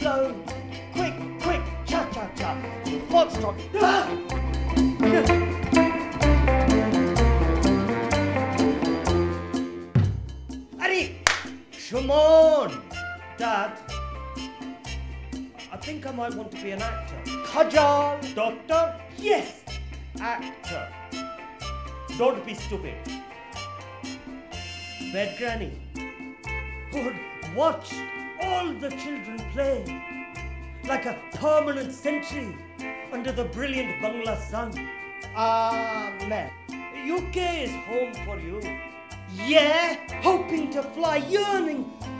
slow, quick, quick, cha cha cha, foxtrot. Eddie, ah! come on, Dad. I think I might want to be an actor. Kajal, doctor. Yes, actor. Don't be stupid. Bed granny. Good watch all the children play like a permanent sentry under the brilliant Bangla sun. Amen. UK is home for you. Yeah. Hoping to fly, yearning to soar. Wicked.